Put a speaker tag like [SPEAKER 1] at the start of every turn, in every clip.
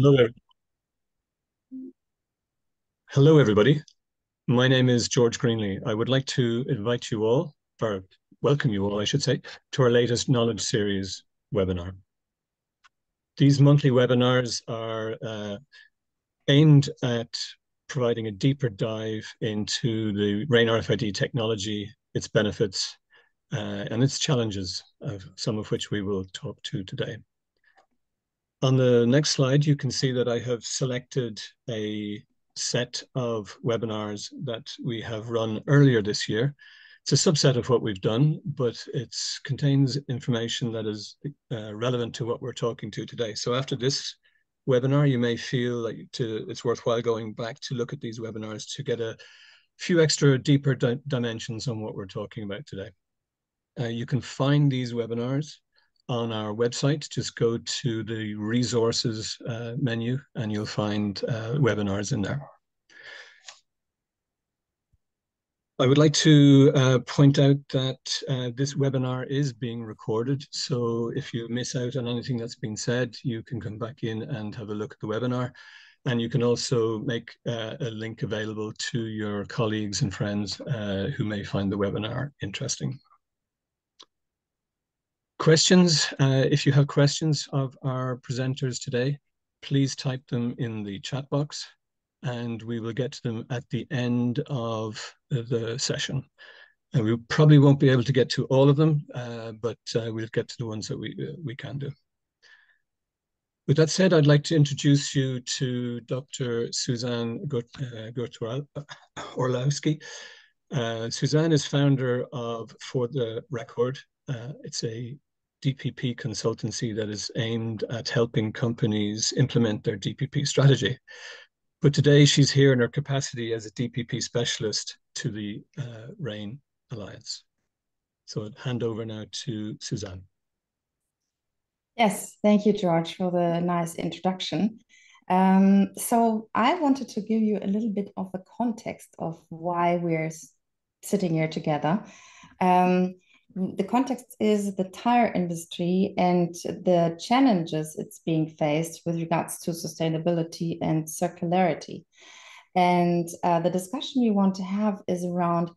[SPEAKER 1] Hello. Hello, everybody. My name is George Greenlee. I would like to invite you all, or welcome you all, I should say, to our latest Knowledge Series webinar. These monthly webinars are uh, aimed at providing a deeper dive into the RAIN RFID technology, its benefits, uh, and its challenges, of some of which we will talk to today. On the next slide, you can see that I have selected a set of webinars that we have run earlier this year. It's a subset of what we've done, but it contains information that is uh, relevant to what we're talking to today. So after this webinar, you may feel like to, it's worthwhile going back to look at these webinars to get a few extra deeper di dimensions on what we're talking about today. Uh, you can find these webinars on our website. Just go to the resources uh, menu and you'll find uh, webinars in there. I would like to uh, point out that uh, this webinar is being recorded. So if you miss out on anything that's been said, you can come back in and have a look at the webinar. And you can also make uh, a link available to your colleagues and friends uh, who may find the webinar interesting. Questions, uh, if you have questions of our presenters today, please type them in the chat box and we will get to them at the end of the session. And we probably won't be able to get to all of them, uh, but uh, we'll get to the ones that we, uh, we can do. With that said, I'd like to introduce you to Dr. Susanne uh, Orlowski. Uh, Susanne is founder of For the Record. Uh, it's a DPP consultancy that is aimed at helping companies implement their DPP strategy. But today she's here in her capacity as a DPP specialist to the uh, RAIN Alliance. So I'd hand over now to Susanne.
[SPEAKER 2] Yes, thank you, George, for the nice introduction. Um, so I wanted to give you a little bit of the context of why we're sitting here together. Um, the context is the tire industry and the challenges it's being faced with regards to sustainability and circularity. And uh, the discussion we want to have is around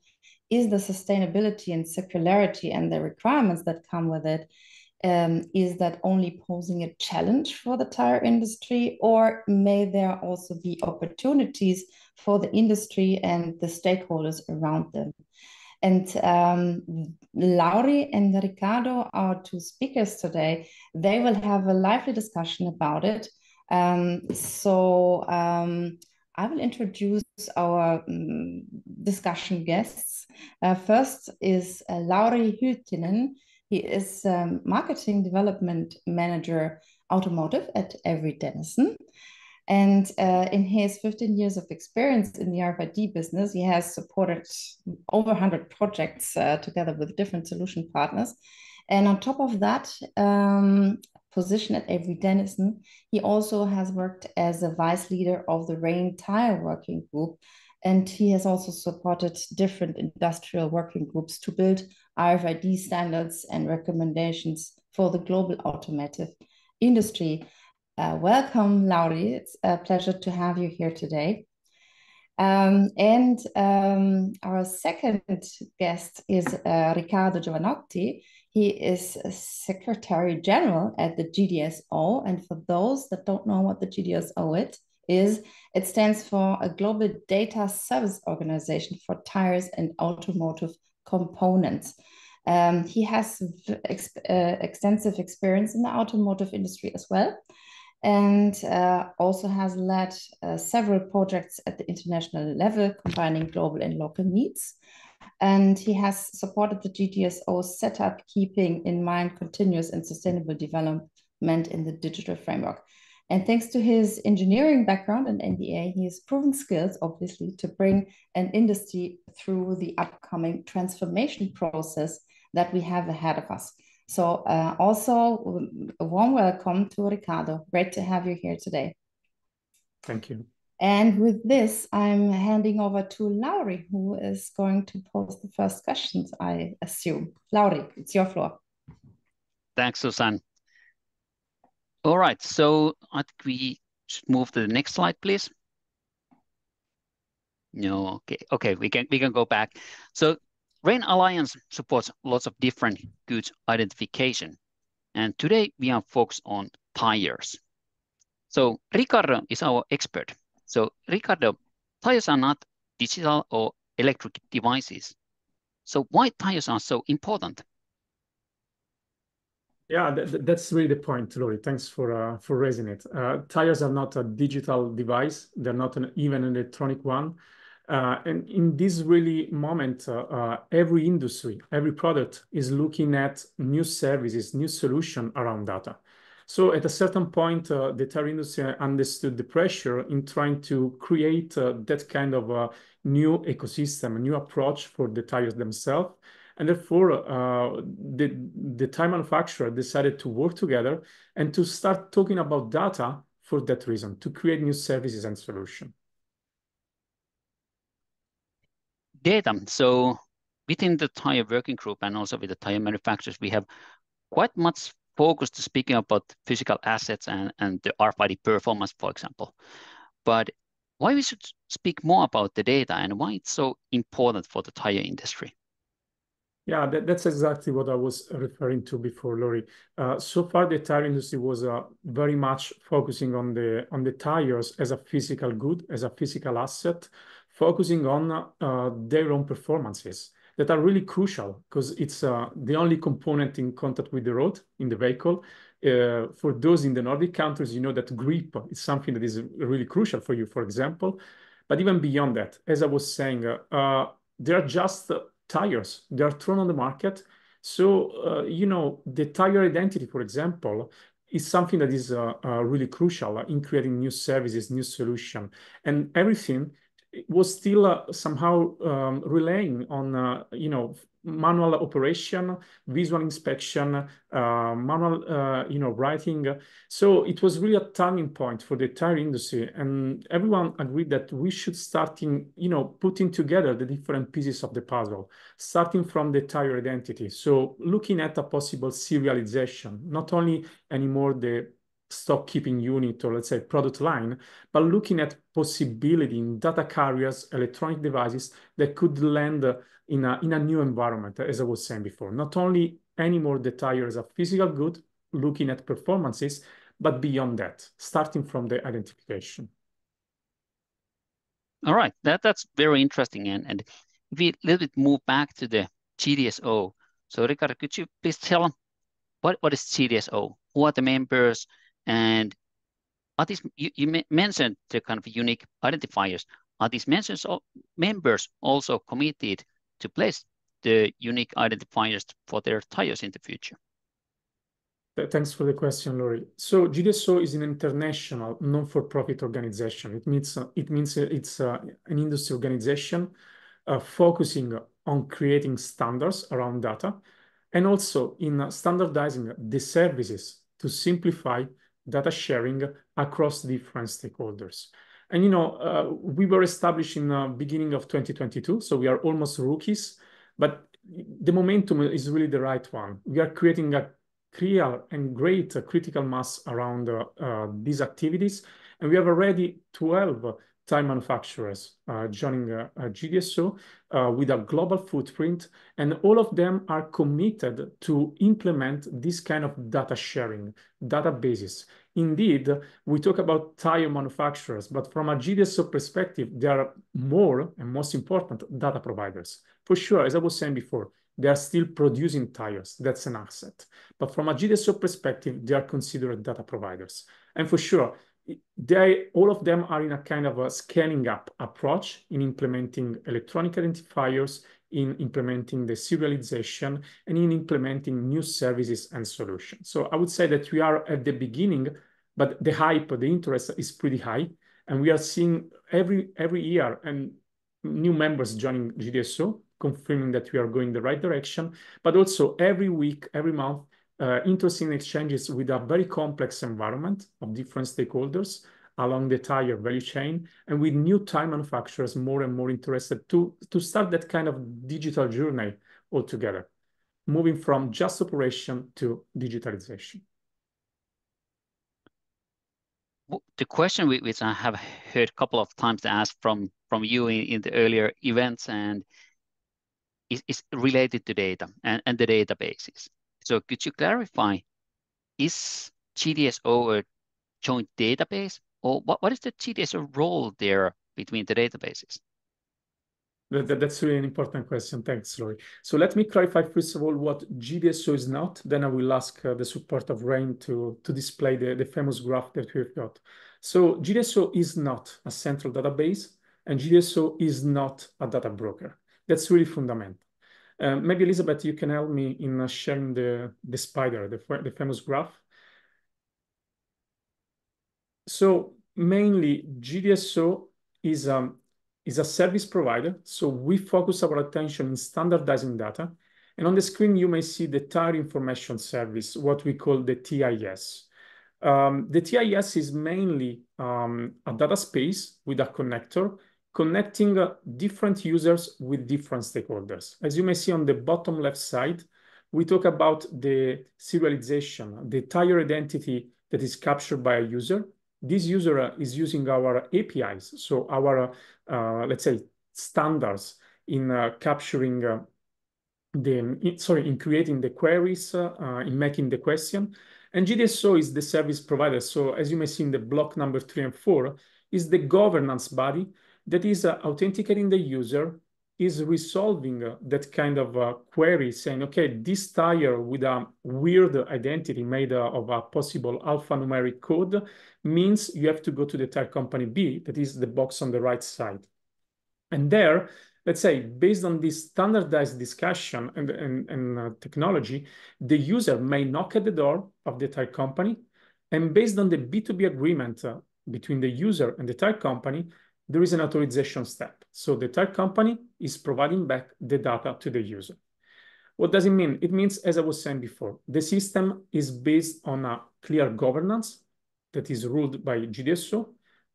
[SPEAKER 2] is the sustainability and circularity and the requirements that come with it um, is that only posing a challenge for the tire industry, or may there also be opportunities for the industry and the stakeholders around them? And um, Lauri and Riccardo, our two speakers today, they will have a lively discussion about it. Um, so um, I will introduce our um, discussion guests. Uh, first is uh, Lauri Hyytinen. He is um, Marketing Development Manager Automotive at Avery Dennison. And uh, in his 15 years of experience in the RFID business, he has supported over 100 projects uh, together with different solution partners. And on top of that um, position at Avery Dennison, he also has worked as a vice leader of the RAIN Tire Working Group. And he has also supported different industrial working groups to build RFID standards and recommendations for the global automotive industry. Uh, welcome, Lauri. It's a pleasure to have you here today. Um, and um, our second guest is uh, Riccardo Giovannotti. He is Secretary General at the GDSO. And for those that don't know what the GDSO it is, it stands for a Global Data Service Organization for Tires and Automotive Components. Um, he has ex uh, extensive experience in the automotive industry as well and uh, also has led uh, several projects at the international level, combining global and local needs. And he has supported the GDSO setup, keeping in mind continuous and sustainable development in the digital framework. And thanks to his engineering background and MBA, he has proven skills, obviously, to bring an industry through the upcoming transformation process that we have ahead of us. So uh, also a warm welcome to Riccardo. Great to have you here today.
[SPEAKER 1] Thank you.
[SPEAKER 2] And with this, I'm handing over to Lauri, who is going to pose the first questions, I assume. Lauri, it's your floor.
[SPEAKER 3] Thanks, Susan. All right, so I think we should move to the next slide, please. No, okay, okay, we can we can go back. So RAIN Alliance supports lots of different goods identification. And today we are focused on tires. So Riccardo is our expert. So Riccardo, tires are not digital or electric devices. So why tires are so important?
[SPEAKER 4] Yeah, that, that's really the point, Lauri. Thanks for uh, for raising it. Uh, tires are not a digital device; they're not an, even an electronic one. Uh, and in this really moment, uh, uh, every industry, every product is looking at new services, new solution around data. So at a certain point, uh, the tire industry understood the pressure in trying to create that kind of a new ecosystem, a new approach for the tires themselves and therefore, uh, the, the tire manufacturer decided to work together and to start talking about data for that reason, to create new services and solutions.
[SPEAKER 3] Data. So within the tire working group and also with the tire manufacturers, we have quite much focus to speaking about physical assets and, and the RFID performance, for example. But why we should speak more about the data and why it's so important for the tire industry?
[SPEAKER 4] Yeah, that, that's exactly what I was referring to before, Lauri. Uh, so far, the tire industry was uh, very much focusing on the on the tires as a physical good, as a physical asset, focusing on uh, their own performances that are really crucial because it's uh, the only component in contact with the road in the vehicle. Uh, for those in the Nordic countries, you know that grip is something that is really crucial for you, for example. But even beyond that, as I was saying, uh, they are just tires. They are thrown on the market. So, uh, you know, the tire identity, for example, is something that is uh, uh, really crucial in creating new services, new solution. And everything was still uh, somehow um, relying on, uh, you know, manual operation, visual inspection, uh, manual, uh, you know, writing. So it was really a turning point for the tire industry, and everyone agreed that we should start in, you know, putting together the different pieces of the puzzle, starting from the tire identity. So looking at a possible serialization, not only anymore the stock keeping unit or let's say product line, but looking at possibility in data carriers, electronic devices that could land in a, in a new environment, as I was saying before. Not only anymore the tire is a physical good, looking at performances, but beyond that, starting from the identification.
[SPEAKER 3] All right, that, that's very interesting. And, and if we a little bit move back to the GDSO, so Riccardo, could you please tell what, what is GDSO? Who are the members? And are these, you, you mentioned the kind of unique identifiers. Are these mentions members also committed to place the unique identifiers for their tires in the future?
[SPEAKER 4] Thanks for the question, Lauri. So GDSO is an international non-for-profit organization. It means it means uh, it's uh, an industry organization uh, focusing on creating standards around data and also in standardizing the services to simplify data sharing across different stakeholders. And, you know, uh, we were established in the beginning of 2022, so we are almost rookies, but the momentum is really the right one. We are creating a clear and great critical mass around uh, uh, these activities, and we have already 12 tire manufacturers uh, joining uh, GDSO uh, with a global footprint, and all of them are committed to implement this kind of data sharing, databases. Indeed, we talk about tire manufacturers, but from a GDSO perspective, there are more and most important data providers. For sure, as I was saying before, they are still producing tires. That's an asset. But from a GDSO perspective, they are considered data providers. And for sure, they all of them are in a kind of a scaling up approach in implementing electronic identifiers, in implementing the serialization, and in implementing new services and solutions. So I would say that we are at the beginning, but the hype, the interest is pretty high, and we are seeing every every year and new members joining GDSO, confirming that we are going the right direction. But also every week, every month, uh, interesting exchanges with a very complex environment of different stakeholders along the tire value chain and with new tire manufacturers more and more interested to, to start that kind of digital journey altogether, moving from just operation to digitalization.
[SPEAKER 3] the question which I have heard a couple of times asked from from you in, in the earlier events and is, is related to data and, and the databases. So could you clarify, is GDSO a joint database or what, what is the GDSO role there between the databases?
[SPEAKER 4] That's really an important question. Thanks, Lauri. So let me clarify, first of all, what GDSO is not. Then I will ask uh, the support of Rain to, to display the, the famous graph that we've got. So GDSO is not a central database, and GDSO is not a data broker. That's really fundamental. Um, maybe, Elizabeth, you can help me in uh, sharing the, the spider, the, the famous graph. So mainly GDSO is um, is a service provider. So we focus our attention in standardizing data. And on the screen, you may see the Tire Information Service, what we call the TIS. Um, the TIS is mainly um, a data space with a connector connecting uh, different users with different stakeholders. As you may see on the bottom left side, we talk about the serialization, the tire identity that is captured by a user this user uh, is using our APIs, so our, uh, let's say, standards in uh, capturing the, sorry, in creating the queries, in making the question. And GDSO is the service provider. So as you may see in the block number three and four, is the governance body that is authenticating the user is resolving uh, that kind of uh, query saying, okay, this tire with a weird identity made uh, of a possible alphanumeric code means you have to go to the tire company B, that is the box on the right side. And there, let's say, based on this standardized discussion and, and, and uh, technology, the user may knock at the door of the tire company, and based on the B2B agreement uh, between the user and the tire company, there is an authorization step. So the third company is providing back the data to the user. What does it mean? It means, as I was saying before, the system is based on a clear governance that is ruled by GDSO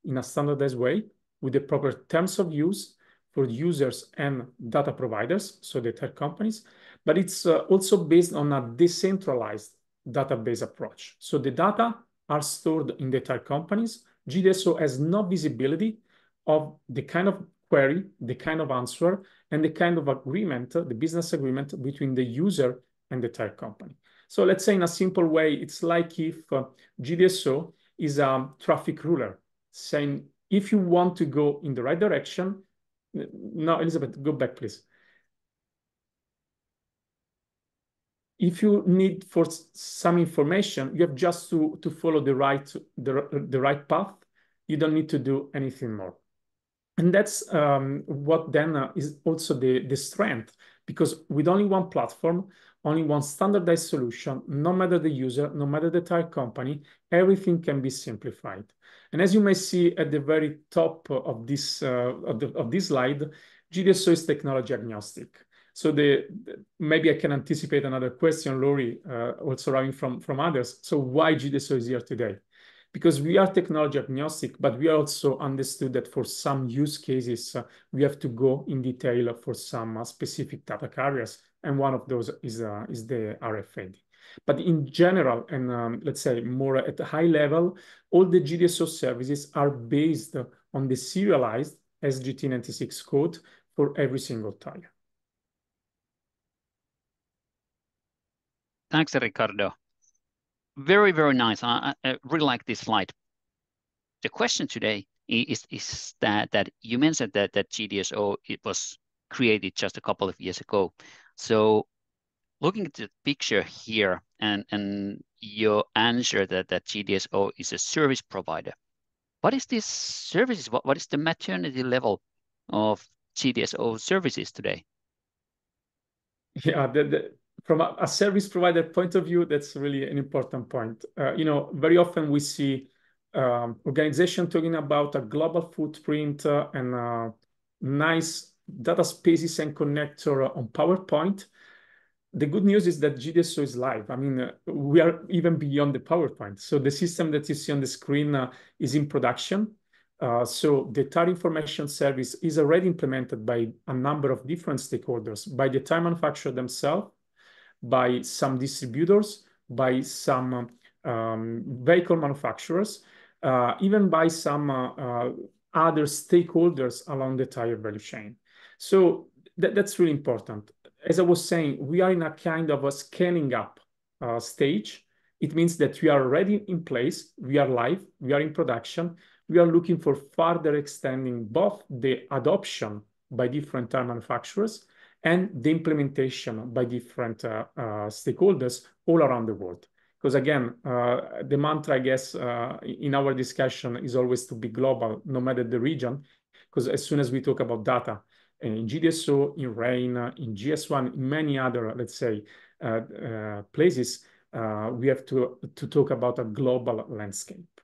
[SPEAKER 4] in a standardized way with the proper terms of use for users and data providers, so the third companies, but it's uh, also based on a decentralized database approach. So the data are stored in the third companies. GDSO has no visibility of the kind of query, the kind of answer, and the kind of agreement, the business agreement between the user and the tire company. So let's say in a simple way, it's like if uh, GDSO is a traffic ruler saying, if you want to go in the right direction, no, Elizabeth, go back, please. If you need for some information, you have just to, to follow the right, the, the right path. You don't need to do anything more. And that's um, what then uh, is also the, the strength, because with only one platform, only one standardized solution, no matter the user, no matter the tire company, everything can be simplified. And as you may see at the very top of this, uh, of, the, of this slide, GDSO is technology agnostic. So the, maybe I can anticipate another question, Lauri, uh, also arriving from, from others. So why GDSO is here today? Because we are technology agnostic, but we also understood that for some use cases, uh, we have to go in detail for some uh, specific data carriers. And one of those is, uh, is the RFID. But in general, and um, let's say more at a high level, all the GDSO services are based on the serialized SGTIN-96 code for every single tire.
[SPEAKER 3] Thanks, Riccardo. Very, very nice. I, I really like this slide. The question today is, is that, that you mentioned that, that GDSO it was created just a couple of years ago. So looking at the picture here and, and your answer that, that GDSO is a service provider, what is this services? What, what is the maturity level of GDSO services today?
[SPEAKER 4] Yeah, the, the, from a, a, service provider point of view, that's really an important point. Uh, you know, very often we see um, talking about a global footprint uh, and nice data spaces and connector on PowerPoint. The good news is that GDSO is live. I mean, uh, we are even beyond the PowerPoint. So the system that you see on the screen uh, is in production. Uh, so the tire information service is already implemented by a number of different stakeholders, by the tire manufacturer themselves, by some distributors, by some um, vehicle manufacturers, uh, even by some uh, uh, other stakeholders along the tire value chain. So th that's really important. As I was saying, we are in a kind of a scaling up uh, stage. It means that we are already in place, we are live, we are in production. We are looking for further extending both the adoption by different tire manufacturers and the implementation by different uh, uh, stakeholders all around the world. Because again, uh, the mantra, I guess, in our discussion is always to be global, no matter the region. Because as soon as we talk about data, in GDSO, in RAIN, in GS1, in many other, let's say, uh, uh, places, uh, we have to, to talk about a global landscape.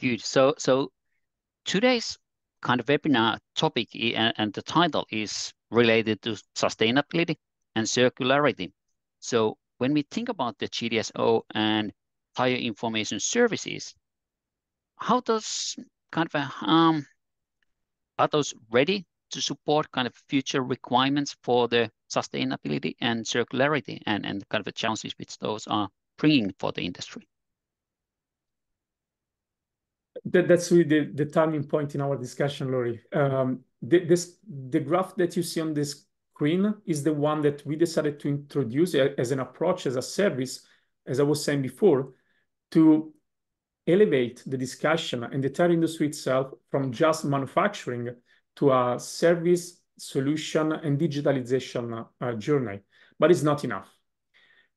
[SPEAKER 3] Good. So, so today's kind of webinar topic and, and the title is related to sustainability and circularity. So when we think about the GDSO and tire information services, how does kind of um, are those ready to support kind of future requirements for the sustainability and circularity and, and kind of the challenges which those are bringing for the industry?
[SPEAKER 4] That, that's really the, the turning point in our discussion, Lauri. Um, the, this, the graph that you see on this screen is the one that we decided to introduce as an approach, as a service, as I was saying before, to elevate the discussion and the tire industry itself from just manufacturing to a service solution and digitalization uh, journey. But it's not enough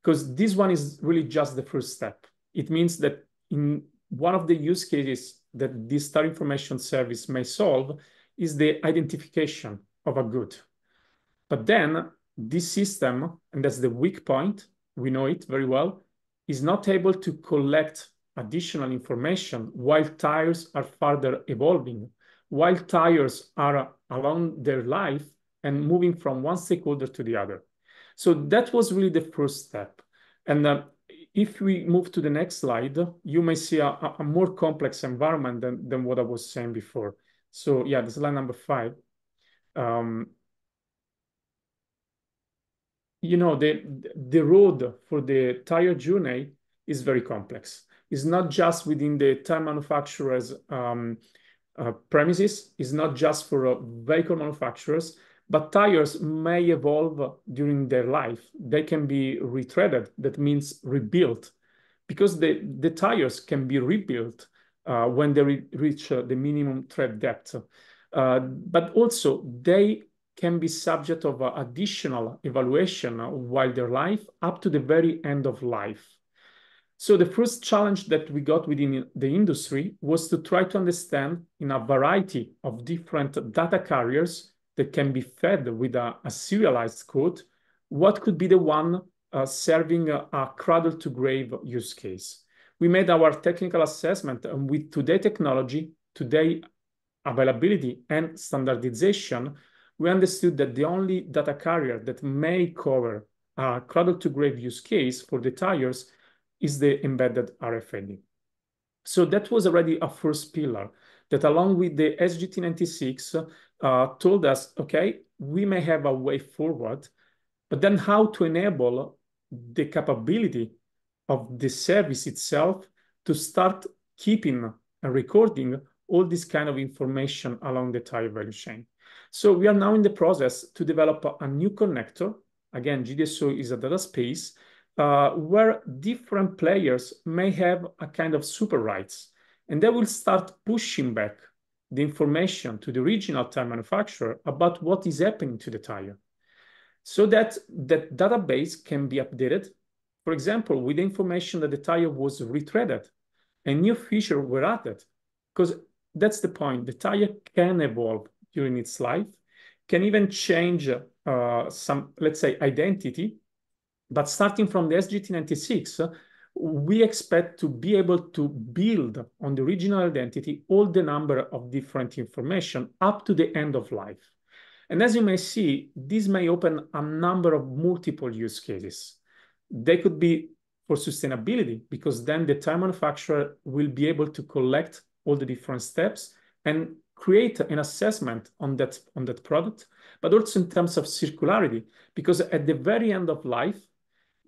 [SPEAKER 4] because this one is really just the first step. It means that in one of the use cases that this tire information service may solve is the identification of a good. But then this system, and that's the weak point, we know it very well, is not able to collect additional information while tires are further evolving, while tires are along their life and moving from one stakeholder to the other. So that was really the first step. And uh, if we move to the next slide, you may see a, a, more complex environment than, than what I was saying before. So yeah, the slide number five. Um, you know, the, the road for the tire journey is very complex It's not just within the tire manufacturer's um, uh, premises, It's not just for uh, vehicle manufacturers, but tires may evolve during their life. They can be retreaded, that means rebuilt, because the, the tires can be rebuilt uh, when they re reach uh, the minimum tread depth. Uh, but also, they can be subject of uh, additional evaluation while their life up to the very end of life. So the first challenge that we got within the industry was to try to understand in a variety of different data carriers that can be fed with a, a serialized code, what could be the one uh, serving a, a cradle to grave use case. We made our technical assessment and with today technology, today availability and standardization, we understood that the only data carrier that may cover a cradle to grave use case for the tires is the embedded RFID. So that was already a first pillar that along with the SGTIN-96 uh, told us, okay, we may have a way forward, but then how to enable the capability of the service itself to start keeping and recording all this kind of information along the tire value chain. So we are now in the process to develop a, a new connector. Again, GDSO is a data space uh, where different players may have a kind of super rights, and they will start pushing back the information to the original tire manufacturer about what is happening to the tire so that that database can be updated. For example, with the information that the tire was retreaded and new features were added, because that's the point. The tire can evolve during its life, can even change uh, some, let's say, identity but starting from the SGTIN-96, we expect to be able to build on the original identity all the number of different information up to the end of life. And as you may see, this may open a number of multiple use cases. They could be for sustainability, because then the tire manufacturer will be able to collect all the different steps and create an assessment on that, on that product, but also in terms of circularity, because at the very end of life,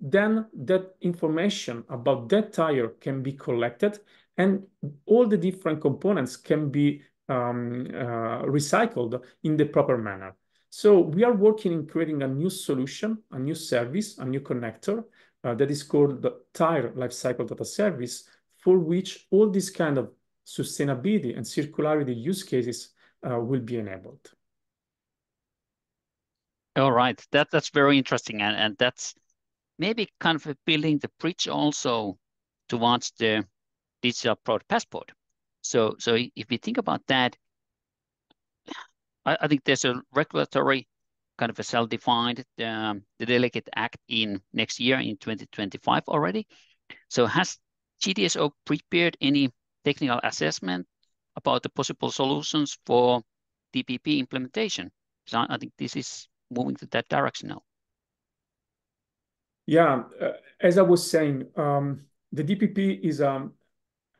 [SPEAKER 4] then that information about that tire can be collected and all the different components can be um, uh, recycled in the proper manner. So we are working in creating a new solution, a new service, a new connector uh, that is called the Tire Lifecycle Data Service, for which all these kind of sustainability and circularity use cases uh, will be enabled.
[SPEAKER 3] All right, that that's very interesting, and and that's maybe kind of building the bridge also towards the digital product passport. So so if we think about that, I, I think there's a regulatory kind of a self-defined um, the delegate act in next year in 2025 already. So has GDSO prepared any technical assessment about the possible solutions for DPP implementation? So I think this is moving to that direction now.
[SPEAKER 4] Yeah, uh, as I was saying, um, the DPP is um,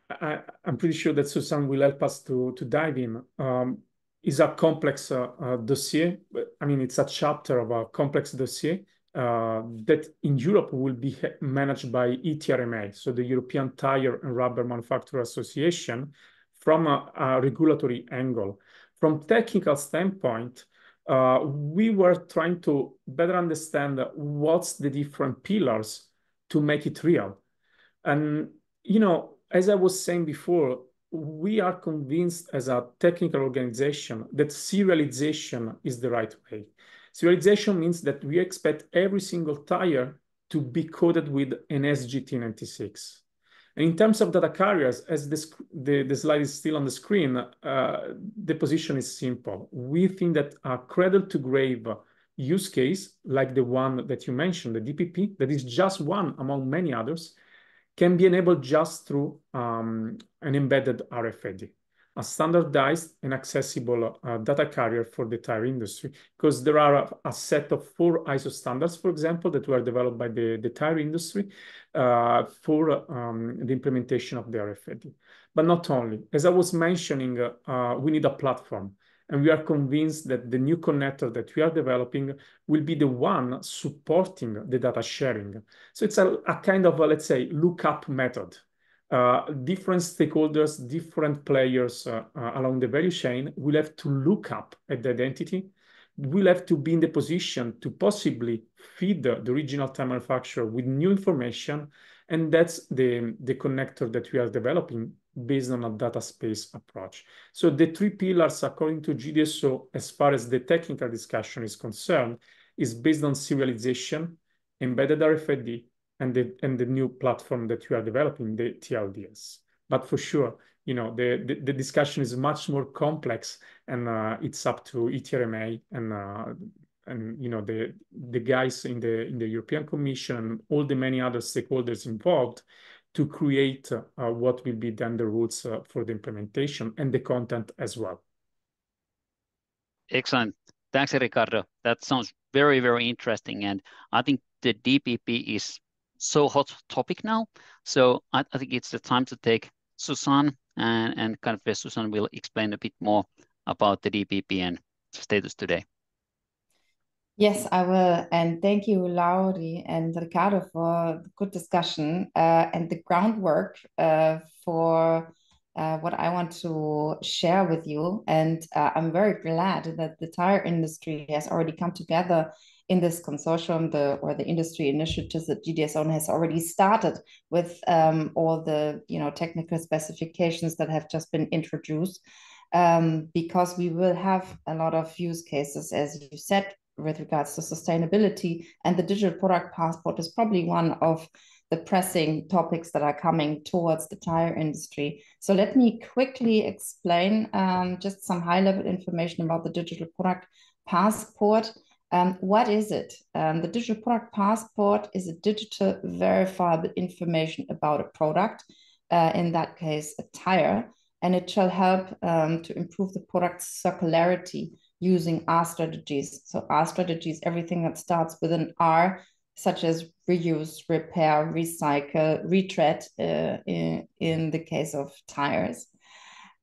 [SPEAKER 4] I, am pretty sure that Susan will help us to to dive in. Um, is a complex uh, uh, dossier. I mean, it's a chapter of a complex dossier uh, that in Europe will be managed by ETRMA, so the European Tire and Rubber Manufacturer Association, from a, a regulatory angle. From technical standpoint, uh, we were trying to better understand what's the different pillars to make it real. And, you know, as I was saying before, we are convinced as a technical organization that serialization is the right way. Serialization means that we expect every single tire to be coded with an SGTIN-96. In terms of data carriers, as this, the, the slide is still on the screen, uh, the position is simple. We think that a cradle-to-grave use case, like the one that you mentioned, the DPP, that is just one among many others, can be enabled just through um, an embedded RFID, a standardized and accessible uh, data carrier for the tire industry, because there are a, a, set of four ISO standards, for example, that were developed by the, the tire industry uh, for um, the implementation of the RFID. But not only, as I was mentioning, uh, we need a platform and we are convinced that the new connector that we are developing will be the one supporting the data sharing. So it's a, a kind of, a, let's say, lookup method. Uh, different stakeholders, different players uh, uh, along the value chain will have to look up at the identity, will have to be in the position to possibly feed the, the original tire manufacturer with new information. And that's the, the connector that we are developing based on a data space approach. So the three pillars, according to GDSO, as far as the technical discussion is concerned, is based on serialization, embedded RFID, and the, and the new platform that we are developing, the TLDS. But for sure, you know, the, the, the discussion is much more complex and uh, it's up to ETRMA and uh, and you know the the guys in the in the European Commission and all the many other stakeholders involved to create uh, what will be then the rules uh, for the implementation and the content as well.
[SPEAKER 3] Excellent. Thanks, Riccardo. That sounds very, very interesting. And I think the DPP is so hot topic now. So I, I think it's the time to take Susan and, and kind of Susan will explain a bit more about the DPP and status today.
[SPEAKER 2] Yes, I will. And thank you, Lauri and Riccardo, for the good discussion uh, and the groundwork uh, for uh, what I want to share with you. And uh, I'm very glad that the tire industry has already come together in this consortium, the or the industry initiatives that GDSO has already started with um, all the you know technical specifications that have just been introduced. Um, because we will have a lot of use cases, as you said, with regards to sustainability. And the digital product passport is probably one of the pressing topics that are coming towards the tire industry. So let me quickly explain um, just some high level information about the digital product passport. Um, what is it? Um, the digital product passport is a digital verifiable information about a product, uh, in that case, a tire, and it shall help um, to improve the product's circularity using R strategies. So R strategies, everything that starts with an R, such as reuse, repair, recycle, retread uh, in, in the case of tires.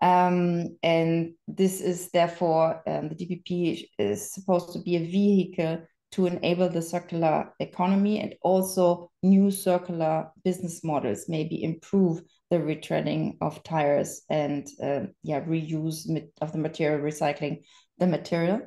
[SPEAKER 2] Um, and this is therefore, um, the DPP is supposed to be a vehicle to enable the circular economy and also new circular business models, maybe improve the retreading of tires and uh, yeah, reuse of the material, recycling the material.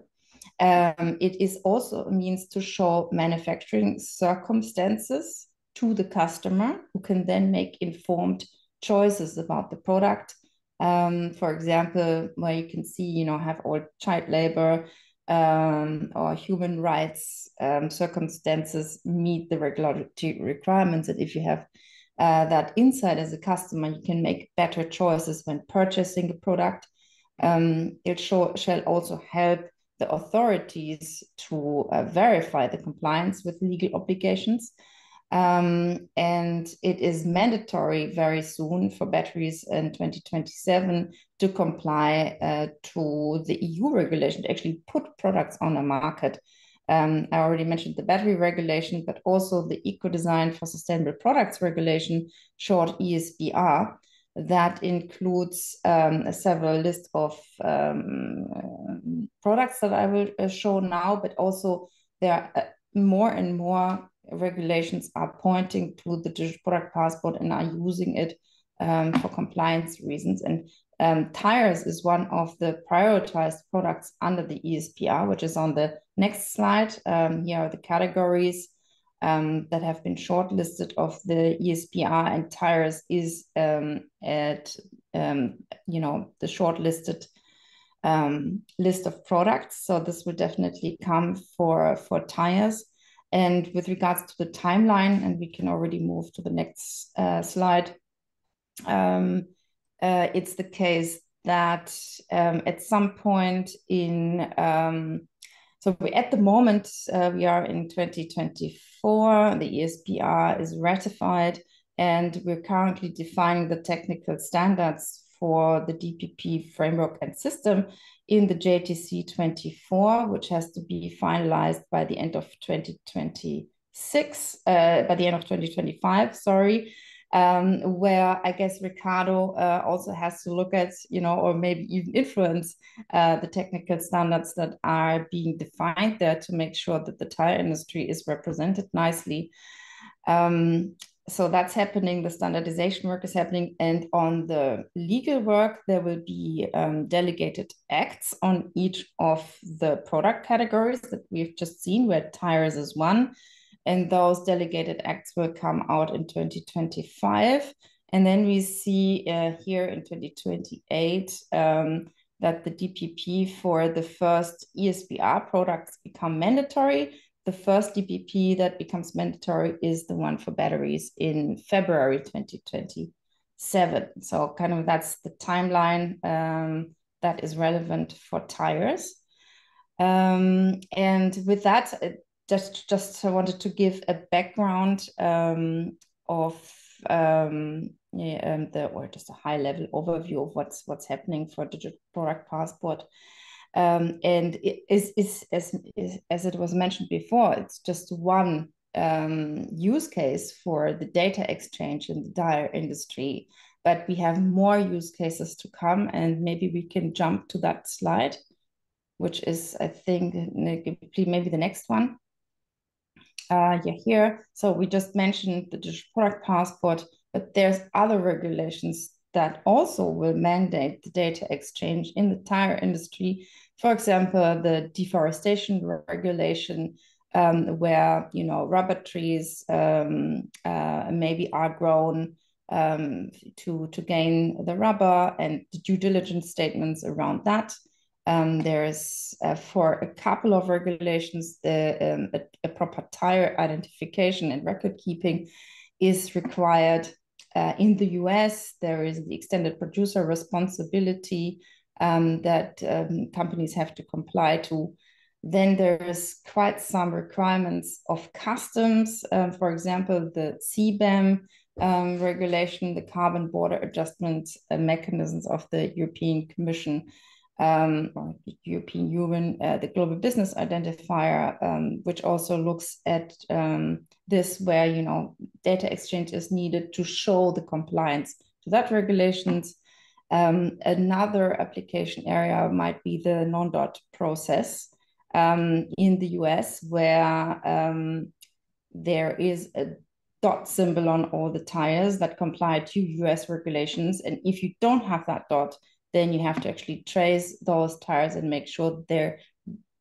[SPEAKER 2] Um, it is also a means to show manufacturing circumstances to the customer who can then make informed choices about the product. Um, for example, where you can see, you know, have all child labor um, or human rights um, circumstances meet the regulatory requirements. And if you have uh, that insight as a customer, you can make better choices when purchasing a product. Um, it shall also help the authorities to uh, verify the compliance with legal obligations. Um, and it is mandatory very soon for batteries in 2027 to comply uh, to the EU regulation to actually put products on the market. Um, I already mentioned the battery regulation, but also the Eco Design for Sustainable Products regulation, short ESPR, that includes um, several list of um, products that I will uh, show now, but also there are uh, more and more regulations are pointing to the digital product passport and are using it um, for compliance reasons. And um, tires is one of the prioritized products under the ESPR, which is on the next slide. Um, here are the categories um, that have been shortlisted of the ESPR, and tires is um, at um, you know the shortlisted list of products. So this will definitely come for for tires. And with regards to the timeline, and we can already move to the next uh, slide. Um, uh, it's the case that um, at some point in um, so we, at the moment, uh, we are in 2024, the ESPR is ratified, and we're currently defining the technical standards for the DPP framework and system in the JTC 24, which has to be finalized by the end of 2026, uh, by the end of 2025, sorry um, where I guess Riccardo uh, also has to look at, you know, or maybe even influence uh, the technical standards that are being defined there to make sure that the tire industry is represented nicely. Um, so that's happening. The standardization work is happening, and on the legal work, there will be um, delegated acts on each of the product categories that we've just seen, where tires is one and those delegated acts will come out in 2025. And then we see uh, here in 2028 um, that the DPP for the first ESPR products become mandatory. The first DPP that becomes mandatory is the one for batteries in February 2027. So kind of that's the timeline um, that is relevant for tires. Um, and with that, just just wanted to give a background um, of um, yeah, um, the or just a high level overview of what's what's happening for digital product passport. Um, and it is, is as is, as it was mentioned before, it's just one um, use case for the data exchange in the tire industry. But we have more use cases to come, and maybe we can jump to that slide, which is I think maybe the next one uh, yeah, here. So we just mentioned the digital product passport, but there's other regulations that also will mandate the data exchange in the tire industry. For example, the deforestation regulation, um, where you know rubber trees um, uh, maybe are grown um, to to gain the rubber, and the due diligence statements around that. Um, there's uh, for a couple of regulations, the um, a, a, proper tire identification and record keeping is required. Uh, in the US, there is the extended producer responsibility um, that um, companies have to comply to. Then there's quite some requirements of customs. Um, for example, the CBAM um, regulation, the carbon border adjustment uh, mechanisms of the European Commission um, or European Union, uh, the Global Business Identifier, um, which also looks at um, this, where you know data exchange is needed to show the compliance to that regulations. Um, another application area might be the non-dot process, um, in the US where um, there is a dot symbol on all the tires that comply to US regulations. And if you don't have that dot, then you have to actually trace those tires and make sure they're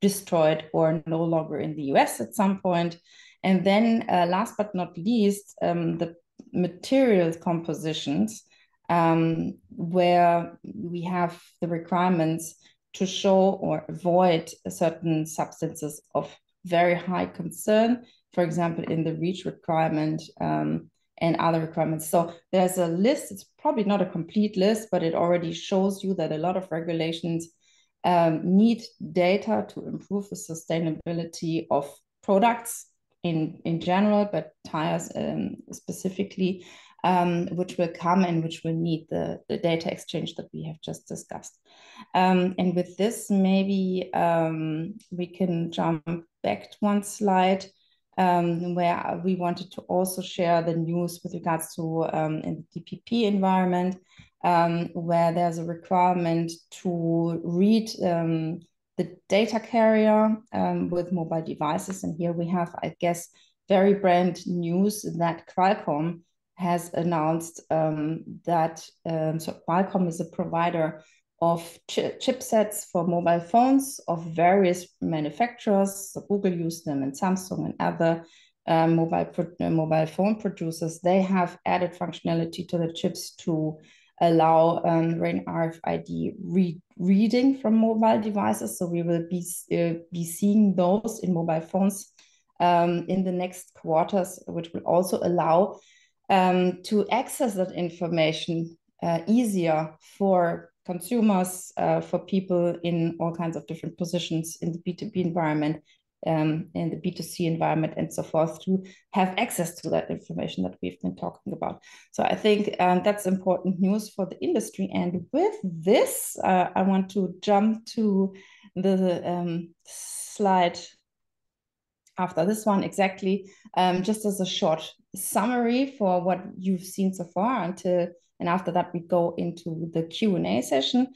[SPEAKER 2] destroyed or no longer in the US at some point. And then uh, last but not least, um, the material compositions um, where we have the requirements to show or avoid certain substances of very high concern, for example, in the REACH requirement um, and other requirements. So there's a list, it's probably not a complete list, but it already shows you that a lot of regulations um, need data to improve the sustainability of products in, in general, but tires um, specifically, um, which will come and which will need the, the data exchange that we have just discussed. Um, and with this, maybe um, we can jump back one slide um, where we wanted to also share the news with regards to um, in the DPP environment, um, where there's a requirement to read um, the data carrier um, with mobile devices. And here we have, I guess, very brand news that Qualcomm has announced um, that so Qualcomm is a provider of ch chipsets for mobile phones of various manufacturers. So Google used them and Samsung and other um, mobile, uh, mobile phone producers. They have added functionality to the chips to allow um, RAIN RFID re reading from mobile devices. So we will be, uh, be seeing those in mobile phones um, in the next quarters, which will also allow um, to access that information uh, easier for consumers, uh, for people in all kinds of different positions in the B2B environment, um, in the B2C environment, and so forth, to have access to that information that we've been talking about. So I think um, that's important news for the industry. And with this, uh, I want to jump to the um, slide after this one exactly, um, just as a short summary for what you've seen so far until and after that, we go into the Q&A session.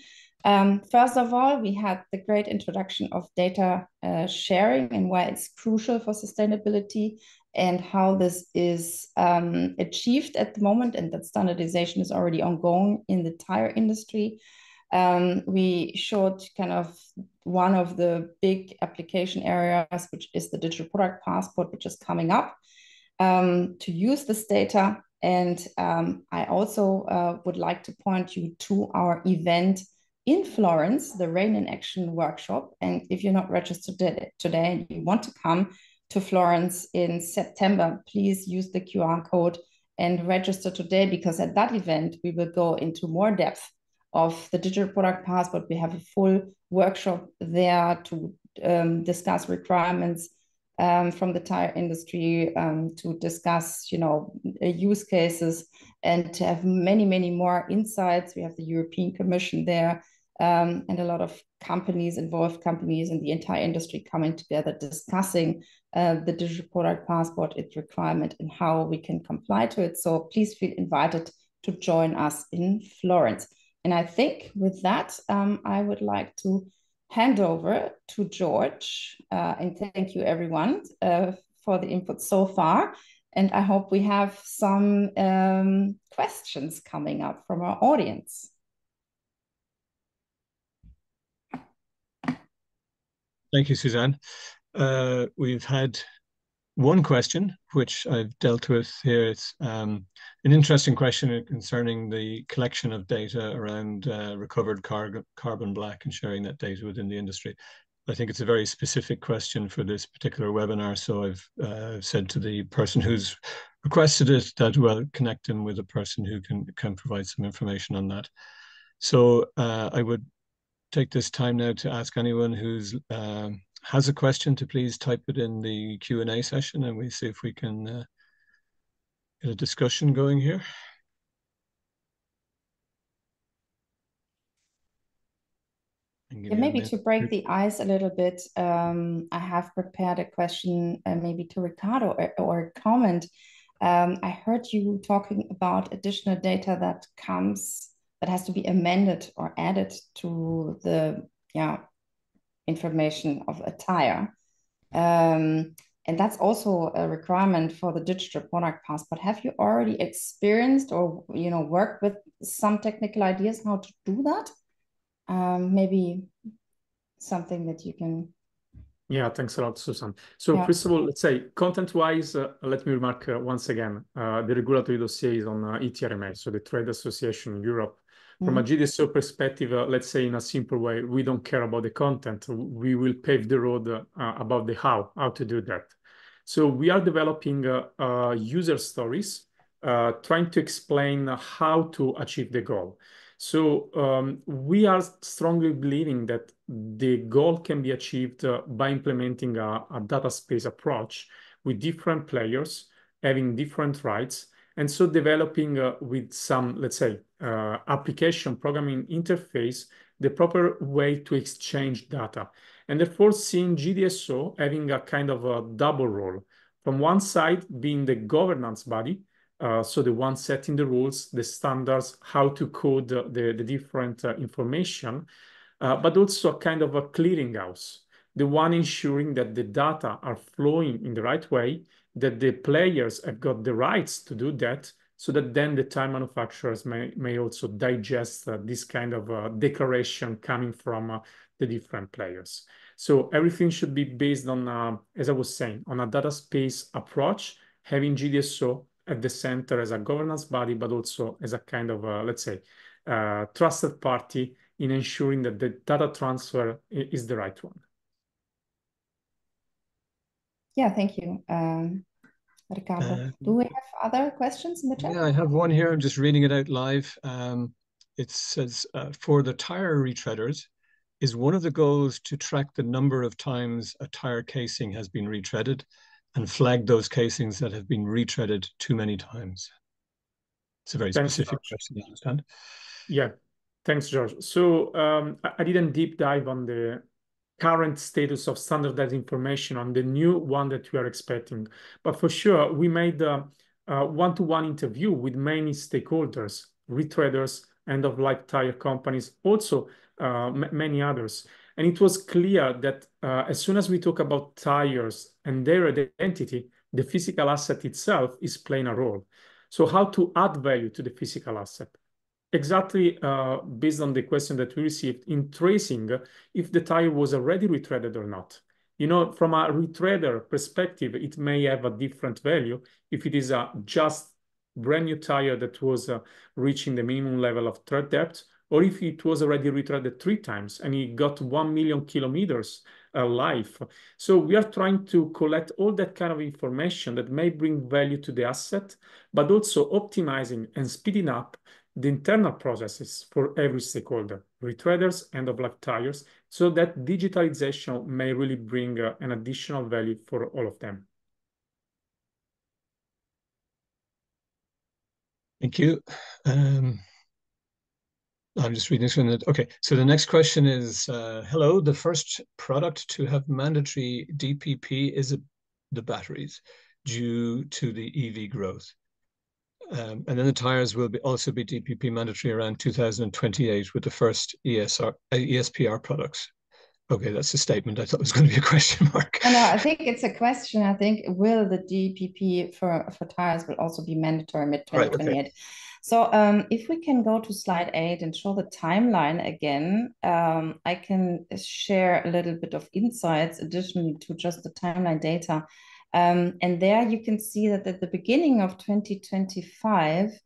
[SPEAKER 2] Um, first of all, we had the great introduction of data uh, sharing and why it's crucial for sustainability and how this is um, achieved at the moment and that standardization is already ongoing in the tire industry. Um, we showed kind of one of the big application areas, which is the digital product passport, which is coming up um, to use this data and um, I also uh, would like to point you to our event in Florence, the Rain in Action workshop. And if you're not registered today and you want to come to Florence in September, please use the QR code and register today because at that event, we will go into more depth of the digital product passport. We have a full workshop there to um, discuss requirements um, from the tire industry um, to discuss, you know, uh, use cases and to have many, many more insights. We have the European Commission there um, and a lot of companies, involved companies and the entire industry coming together discussing uh, the digital product passport, its requirement and how we can comply to it. So please feel invited to join us in Florence. And I think with that, um, I would like to hand over to George. Uh, and thank you, everyone, uh, for the input so far. And I hope we have some um, questions coming up from our audience.
[SPEAKER 1] Thank you, Susanne. Uh, we've had one question, which I've dealt with here. It's um, an interesting question concerning the collection of data around uh, recovered car carbon black and sharing that data within the industry. I think it's a very specific question for this particular webinar. So I've uh, said to the person who's requested it that we'll connect him with a person who can, can provide some information on that. So uh, I would take this time now to ask anyone who's um, has a question to please type it in the Q&A session and we see if we can uh, get a discussion going here.
[SPEAKER 2] Yeah, maybe to break the ice a little bit, um, I have prepared a question uh, maybe to Riccardo or, or a comment. Um, I heard you talking about additional data that comes that has to be amended or added to the yeah information of attire. Um, and that's also a requirement for the digital product passport. Have you already experienced or you know worked with some technical ideas how to do that? Um, maybe something that you can
[SPEAKER 4] yeah, thanks a lot, Susan. So yeah. first of all, let's say content-wise, uh, let me remark uh, once again, uh, the regulatory dossier is on uh, ETRMA, so the Trade Association in Europe. From a mm-hmm. GDSO perspective, uh, let's say in a simple way, we don't care about the content. We will pave the road uh, about the how, how to do that. So we are developing user stories, trying to explain how to achieve the goal. So um, we are strongly believing that the goal can be achieved uh, by implementing a, a, data space approach with different players having different rights, and so developing uh, with some, let's say, uh, application programming interface, the proper way to exchange data. And therefore seeing GDSO having a kind of a double role. From one side, being the governance body, uh, so the one setting the rules, the standards, how to code the, the, different uh, information, uh, but also a kind of a clearinghouse, the one ensuring that the data are flowing in the right way, that the players have got the rights to do that, so that then the tire manufacturers may, may also digest uh, this kind of uh, declaration coming from the different players. So everything should be based on, as I was saying, on a data space approach, having GDSO at the center as a governance body, but also as a kind of, a, let's say, uh, trusted party in ensuring that the data transfer is the right one.
[SPEAKER 2] Yeah, thank you. Um, Riccardo, uh, do we have other questions in the chat?
[SPEAKER 1] Yeah, I have one here. I'm just reading it out live. Um, it says, uh, for the tire retreaders, is one of the goals to track the number of times a tire casing has been retreaded and flag those casings that have been retreaded too many times? It's a very Thanks, specific George. question, I understand.
[SPEAKER 4] Yeah, thanks, George. So um, I didn't deep dive on the current status of standardized information on the new one that we are expecting. But for sure, we made a one-to-one interview with many stakeholders, retreaders, end-of-life tire companies, also uh, many others. And it was clear that uh, as soon as we talk about tires and their identity, the physical asset itself is playing a role. So how to add value to the physical asset? Exactly uh, based on the question that we received in tracing if the tire was already retreaded or not. You know, from a retreader perspective, it may have a different value if it is a just brand new tire that was uh, reaching the minimum level of tread depth or if it was already retreaded three times and it got 1 million kilometers uh, life. So we are trying to collect all that kind of information that may bring value to the asset, but also optimizing and speeding up the internal processes for every stakeholder, retreaders, end-of-life tires, so that digitalization may really bring uh, an additional value for all of them.
[SPEAKER 1] Thank you. Um... I'm just reading this one. Okay, so the next question is, uh, hello, the first product to have mandatory DPP is the batteries due to the EV growth. Um, and then the tires will be also be DPP mandatory around 2028 with the first ESR, uh, ESPR products. Okay, that's a statement. I thought it was going to be a question mark.
[SPEAKER 2] No, I think it's a question. I think will the DPP for, for tires will also be mandatory mid 2028. Right, okay. So um, if we can go to slide eight and show the timeline again, um, I can share a little bit of insights additionally to just the timeline data. Um, and there you can see that at the beginning of 2025,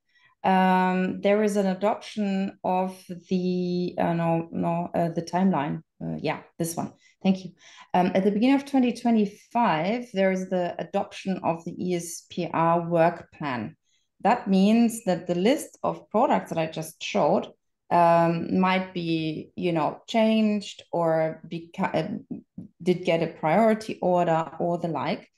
[SPEAKER 2] um, there is an adoption of the uh, no no uh, the timeline. Uh, yeah, this one. Thank you. Um, at the beginning of 2025, there is the adoption of the ESPR work plan. That means that the list of products that I just showed um, might be, you know, changed or uh, did get a priority order or the like.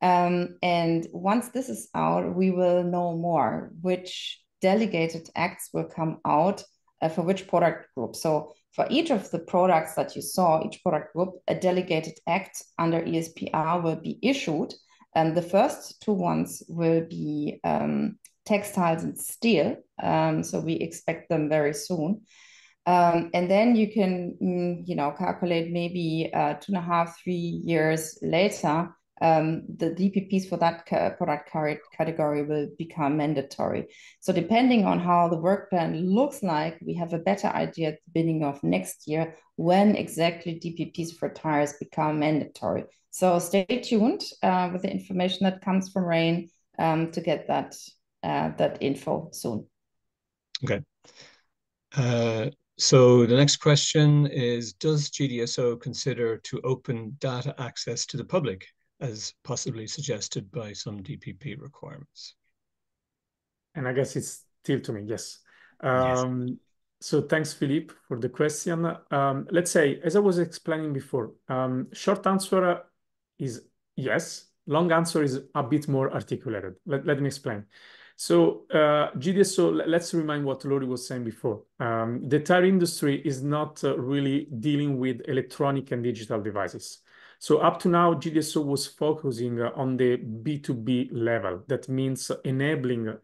[SPEAKER 2] Um, and once this is out, we will know more which delegated acts will come out uh, for which product group. So for each of the products that you saw, each product group, a delegated act under ESPR will be issued and the first two ones will be um, textiles and steel. Um, so we expect them very soon. Um, and then you can, mm, you know, calculate maybe uh, two and a half, three years later, um, the DPPs for that product category will become mandatory. So depending on how the work plan looks like, we have a better idea at the beginning of next year when exactly DPPs for tires become mandatory. So stay tuned uh, with the information that comes from RAIN um, to get that uh, that info soon.
[SPEAKER 1] Okay. Uh, so the next question is, does GDSO consider to open data access to the public as possibly suggested by some DPP requirements?
[SPEAKER 4] And I guess it's still to me, yes. Um, yes. So thanks, Philippe, for the question. Um, let's say, as I was explaining before, um, short answer is yes. Long answer is a bit more articulated. Let, let me explain. So uh, GDSO, let's remind what Lauri was saying before. Um, the tire industry is not uh, really dealing with electronic and digital devices. So up to now, GDSO was focusing uh, on the B2B level. That means enabling uh,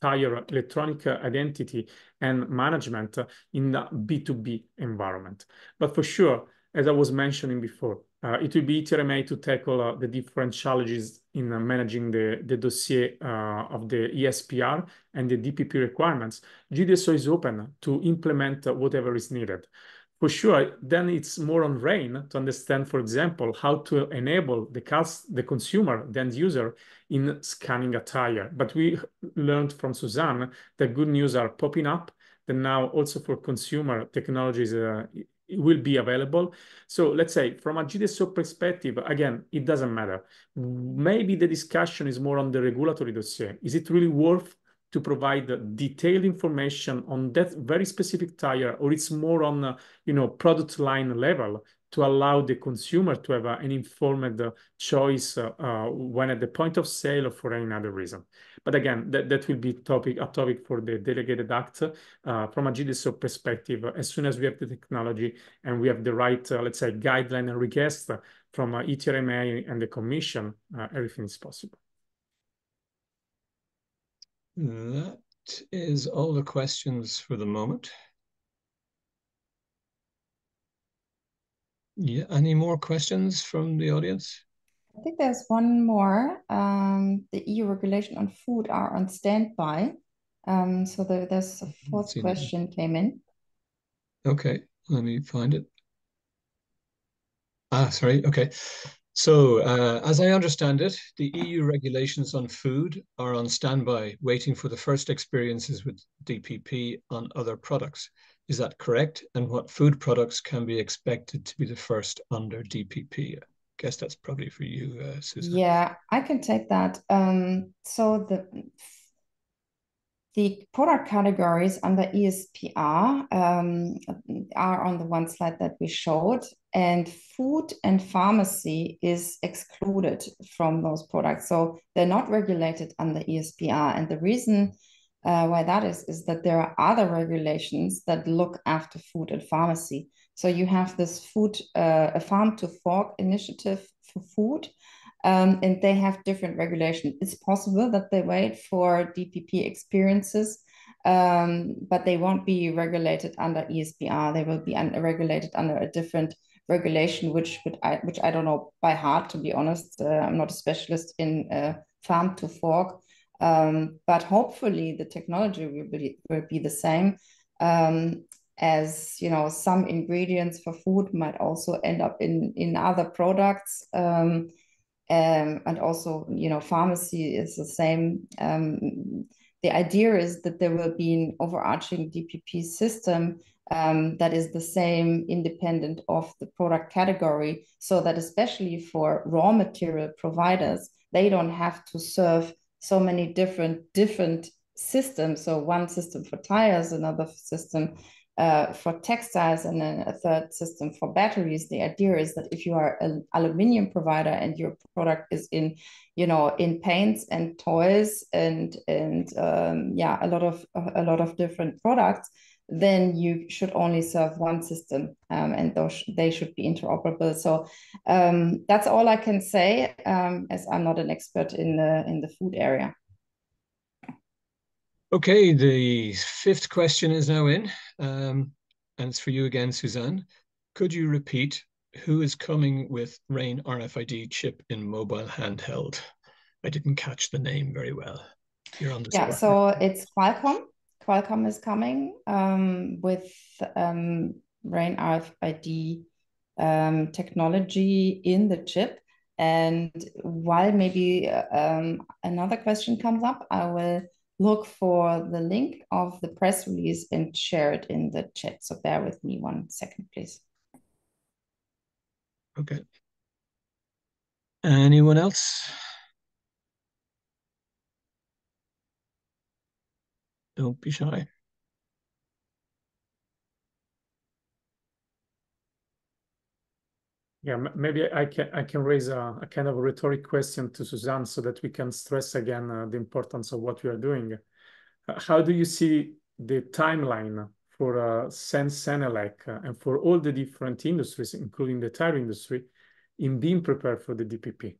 [SPEAKER 4] tire electronic identity and management in the B2B environment. But for sure, as I was mentioning before, uh, it will be ETRMA to tackle uh, the different challenges in uh, managing the, the dossier uh, of the ESPR and the DPP requirements. GDSO is open to implement whatever is needed. For sure, then it's more on RAIN to understand, for example, how to enable the, the consumer, the end user, in scanning a tire. But we learned from Susanne that good news are popping up, that now also for consumer technologies uh, will be available. So let's say from a GDSO perspective, again, it doesn't matter. Maybe the discussion is more on the regulatory dossier. Is it really worth to provide detailed information on that very specific tire, or it's more on, uh, you know, product line level to allow the consumer to have uh, an informed uh, choice uh, uh, when at the point of sale or for any other reason. But again, that, that will be topic a topic for the delegated act uh, from a GDSO perspective. As soon as we have the technology and we have the right, let's say, guideline and request from ETRMA and the Commission, everything is possible.
[SPEAKER 1] That is all the questions for the moment. Yeah, any more questions from the audience?
[SPEAKER 2] I think there's one more. Um, the EU regulation on food are on standby. Um, so the, there's a fourth question that. came in.
[SPEAKER 1] Okay, let me find it. Ah, sorry. Okay. So, uh, as I understand it, the EU regulations on food are on standby, waiting for the first experiences with DPP on other products. Is that correct? And what food products can be expected to be the first under DPP? I guess that's probably for you, uh, Susan.
[SPEAKER 2] Yeah, I can take that. Um, so the the product categories under ESPR um, are on the one slide that we showed, and food and pharmacy is excluded from those products. So they're not regulated under ESPR. And the reason uh, why that is, is that there are other regulations that look after food and pharmacy. So you have this food, uh, a farm to fork initiative for food, um, and they have different regulation. It's possible that they wait for DPP experiences, um, but they won't be regulated under ESPR. They will be un regulated under a different regulation, which I, which I don't know by heart, to be honest. Uh, I'm not a specialist in uh, farm to fork, um, but hopefully the technology will be, will be the same. Um, as you know, some ingredients for food might also end up in in other products. Um, um, and also you know pharmacy is the same um, the idea is that there will be an overarching dpp system um, that is the same independent of the product category so that especially for raw material providers they don't have to serve so many different different systems so one system for tires another system uh, for textiles and then a third system for batteries. The idea is that if you are an aluminium provider and your product is in, you know, in paints and toys and and um, yeah, a lot of a lot of different products, then you should only serve one system um, and those they should be interoperable. So um, that's all I can say um, as I'm not an expert in the in the food area.
[SPEAKER 1] Okay, the fifth question is now in. Um, and it's for you again, Susanne. Could you repeat who is coming with RAIN RFID chip in mobile handheld? I didn't catch the name very well. You're on the
[SPEAKER 2] yeah,
[SPEAKER 1] spot.
[SPEAKER 2] so it's Qualcomm. Qualcomm is coming um, with um, RAIN RFID um, technology in the chip. And while maybe um, another question comes up, I will look for the link of the press release and share it in the chat. So bear with me one second, please.
[SPEAKER 1] Okay. Anyone else? Don't be shy.
[SPEAKER 4] Yeah, maybe I can I can raise a, a kind of a rhetoric question to Susanne so that we can stress again uh, the importance of what we are doing. Uh, how do you see the timeline for uh, CEN-CENELEC uh, and for all the different industries, including the tire industry, in being prepared for the DPP?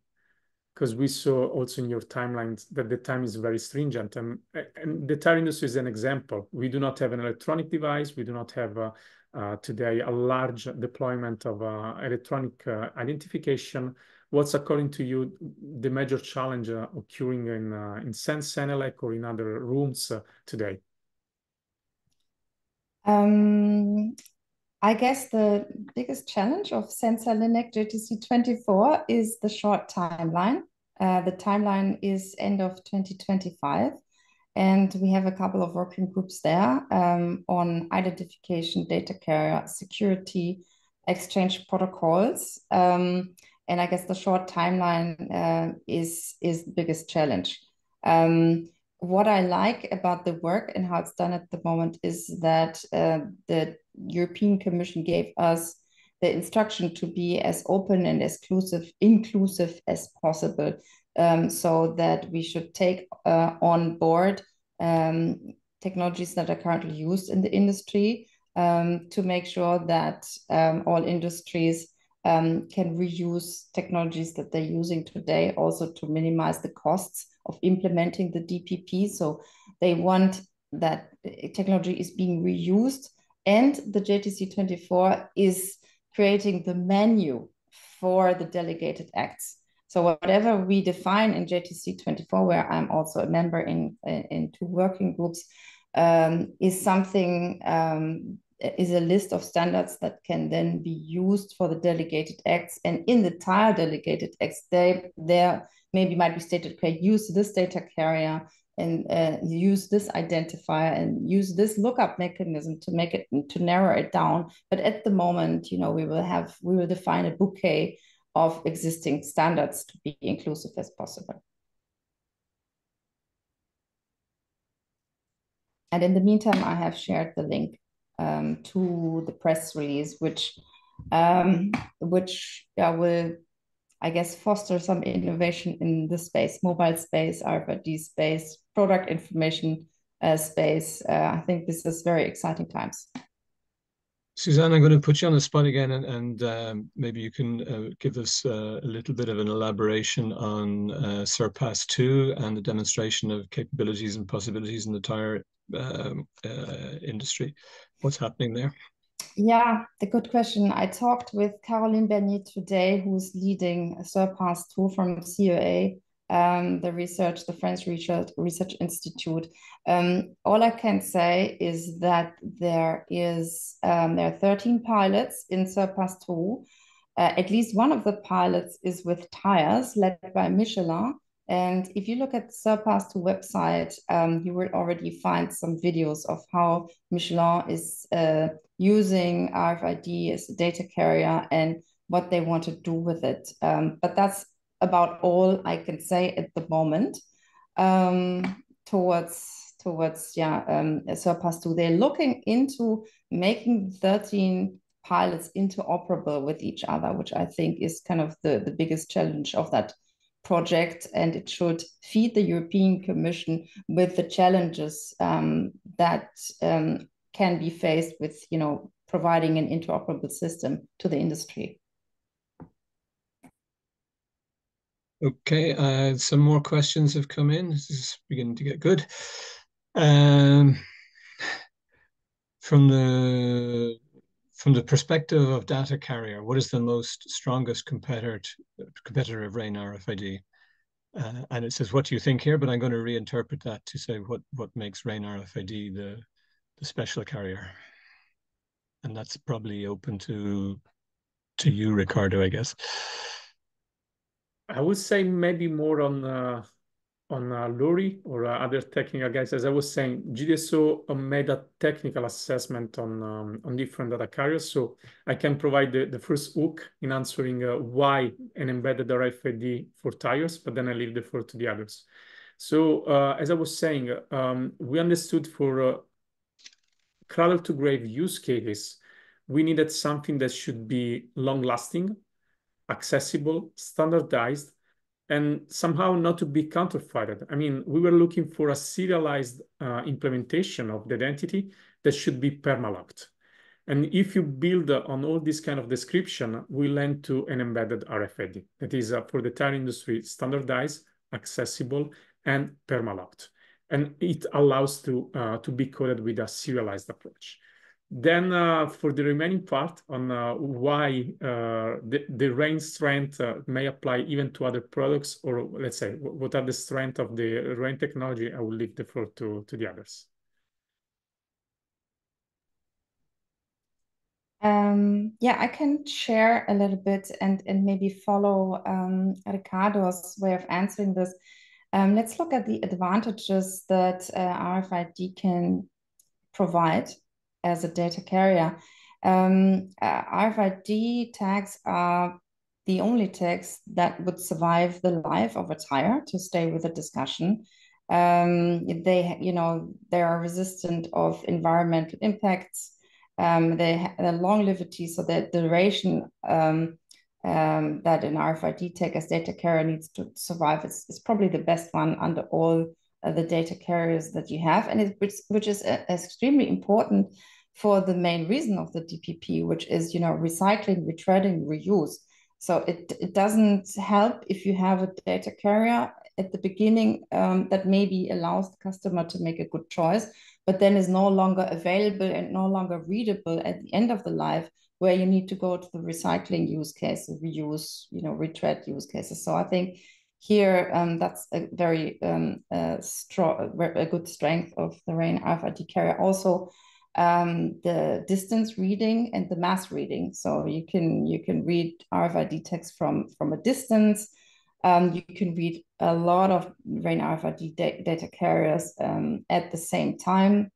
[SPEAKER 4] Because we saw also in your timelines that the time is very stringent. And, and the tire industry is an example. We do not have an electronic device. We do not have uh, uh, today a large deployment of uh, electronic uh, identification. What's, according to you, the major challenge occurring in, in CEN-CENELEC or in other rooms today?
[SPEAKER 2] Um, I guess the biggest challenge of Sensor Linux JTC 24 is the short timeline. Uh, the timeline is end of 2025. And we have a couple of working groups there um, on identification, data carrier, security, exchange protocols. Um, and I guess the short timeline uh, is, is the biggest challenge. Um, what I like about the work and how it's done at the moment is that uh, the European Commission gave us the instruction to be as open and exclusive, inclusive as possible um, so that we should take uh, on board um, technologies that are currently used in the industry um, to make sure that um, all industries um, can reuse technologies that they're using today, also to minimize the costs of implementing the DPP. So they want that technology is being reused, and the JTC 24 is creating the menu for the delegated acts. So whatever we define in JTC 24, where I'm also a member in, in two working groups, um, is something, um, is a list of standards that can then be used for the delegated acts. And in the tire delegated acts, they, there maybe might be stated, okay, use this data carrier and uh, use this identifier and use this lookup mechanism to make it, to narrow it down. But at the moment, you know, we will have, we will define a bouquet of existing standards to be inclusive as possible. And in the meantime, I have shared the link um, to the press release, which um, which yeah, will, I guess, foster some innovation in the space, mobile space, RFID space, product information uh, space. Uh, I think this is very exciting times.
[SPEAKER 1] Susanne, I'm going to put you on the spot again, and, and um, maybe you can uh, give us uh, a little bit of an elaboration on uh, CIRPASS 2 and the demonstration of capabilities and possibilities in the tire um, uh, industry. What's happening there?
[SPEAKER 2] Yeah, the good question. I talked with Caroline Bernier today, who's leading CIRPASS 2 from CEA um, the research, the French Research, Research Institute. Um, all I can say is that there is um, there are 13 pilots in CIRPASS 2. Uh, at least one of the pilots is with tires led by Michelin. And if you look at CIRPASS 2 website, um, you will already find some videos of how Michelin is uh, using RFID as a data carrier and what they want to do with it. Um, but that's about all I can say at the moment um, towards towards yeah um, CIRPASS 2. They're looking into making 13 pilots interoperable with each other, which I think is kind of the, the biggest challenge of that project. And it should feed the European Commission with the challenges um, that um, can be faced with, you know, providing an interoperable system to the industry.
[SPEAKER 1] Okay, uh, some more questions have come in. This is beginning to get good. Um, from the from the perspective of data carrier, what is the most strongest competitor competitor of RAIN RFID? Uh, and it says, what do you think here? But I'm going to reinterpret that to say what, what makes RAIN RFID the, the special carrier. And that's probably open to, to you, Riccardo, I guess.
[SPEAKER 4] I would say maybe more on uh, on uh, Lauri or uh, other technical guys. As I was saying, GDSO made a technical assessment on um, on different data carriers. So I can provide the, the first hook in answering uh, why an embedded RFID for tires, but then I leave the floor to the others. So uh, as I was saying, um, we understood for uh, cradle to grave use cases, we needed something that should be long lasting, accessible, standardized, and somehow not to be counterfeited. I mean, we were looking for a serialized uh, implementation of the identity that should be permalocked. And if you build uh, on all this kind of description, we land to an embedded RFID that is uh, for the tire industry standardized, accessible, and permalocked. And it allows to, uh, to be coded with a serialized approach. Then uh, for the remaining part on uh, why uh, the, the RAIN strength uh, may apply even to other products, or let's say, what are the strength of the RAIN technology, I will leave the floor to, to the others.
[SPEAKER 2] Um, yeah, I can share a little bit and, and maybe follow um, Riccardo's way of answering this. Um, let's look at the advantages that uh, RFID can provide as a data carrier. Um, uh, RFID tags are the only tags that would survive the life of a tire to stay with the discussion. Um, they, you know, they are resistant of environmental impacts. Um, they have a longevity, so the duration um, um, that an RFID tag as data carrier needs to survive is, is probably the best one under all the data carriers that you have, and it, which, which is uh, extremely important for the main reason of the DPP, which is you know recycling, retreading, reuse. So it, it doesn't help if you have a data carrier at the beginning um, that maybe allows the customer to make a good choice, but then is no longer available and no longer readable at the end of the life where you need to go to the recycling use case, reuse, you know, retread use cases. So I think here um, that's a very um, strong, a good strength of the RAIN RFID carrier. Also, um, the distance reading and the mass reading. So you can you can read RFID text from from a distance. Um, you can read a lot of RAIN RFID da data carriers um, at the same time,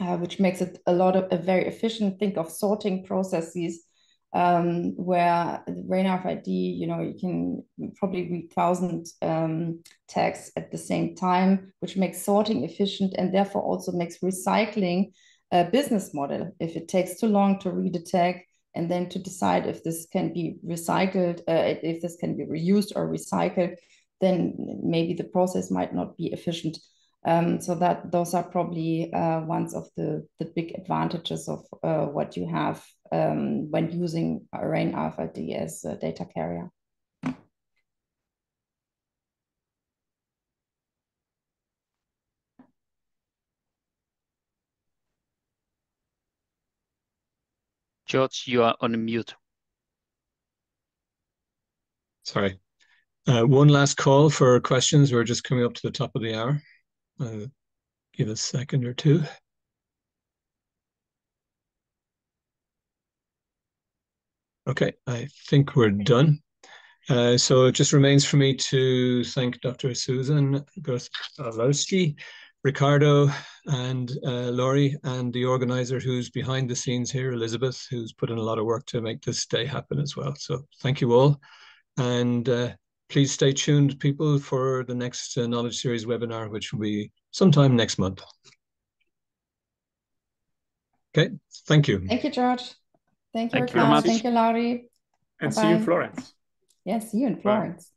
[SPEAKER 2] uh, which makes it a lot of a very efficient. Think of sorting processes um, where RAIN RFID, you know, you can probably read thousand um, tags at the same time, which makes sorting efficient and therefore also makes recycling a business model. If it takes too long to read a tag and then to decide if this can be recycled, uh, if this can be reused or recycled, then maybe the process might not be efficient. Um, so that those are probably uh, ones of the, the big advantages of uh, what you have um, when using RAIN RFID as a data carrier.
[SPEAKER 3] George, you are on mute.
[SPEAKER 1] Sorry. Uh, one last call for questions. We're just coming up to the top of the hour. Uh, give a second or two. Okay, I think we're done. Uh, so it just remains for me to thank Dr. Susanne Guth-Orlowski Riccardo and uh, Lauri and the organizer who's behind the scenes here, Elizabeth, who's put in a lot of work to make this day happen as well. So thank you all. And uh, please stay tuned, people, for the next uh, Knowledge Series webinar, which will be sometime next month. Okay, thank you.
[SPEAKER 2] Thank you, George. Thank you,
[SPEAKER 4] Thank
[SPEAKER 2] Riccardo.
[SPEAKER 4] you
[SPEAKER 2] Thank you, Lauri.
[SPEAKER 4] And
[SPEAKER 2] Bye -bye.
[SPEAKER 4] see you in Florence.
[SPEAKER 2] Yes, see you in Florence.